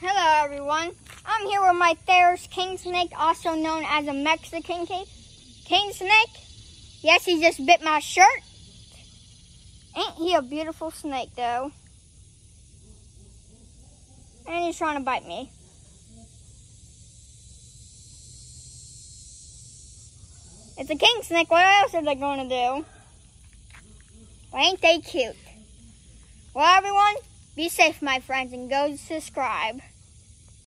Hello, everyone. I'm here with my Thayer's king snake, also known as a Mexican king, king snake. Yes, he just bit my shirt. Ain't he a beautiful snake, though? And he's trying to bite me. It's a king snake. What else are they going to do? Ain't they cute? Well, everyone, be safe, my friends, and go subscribe.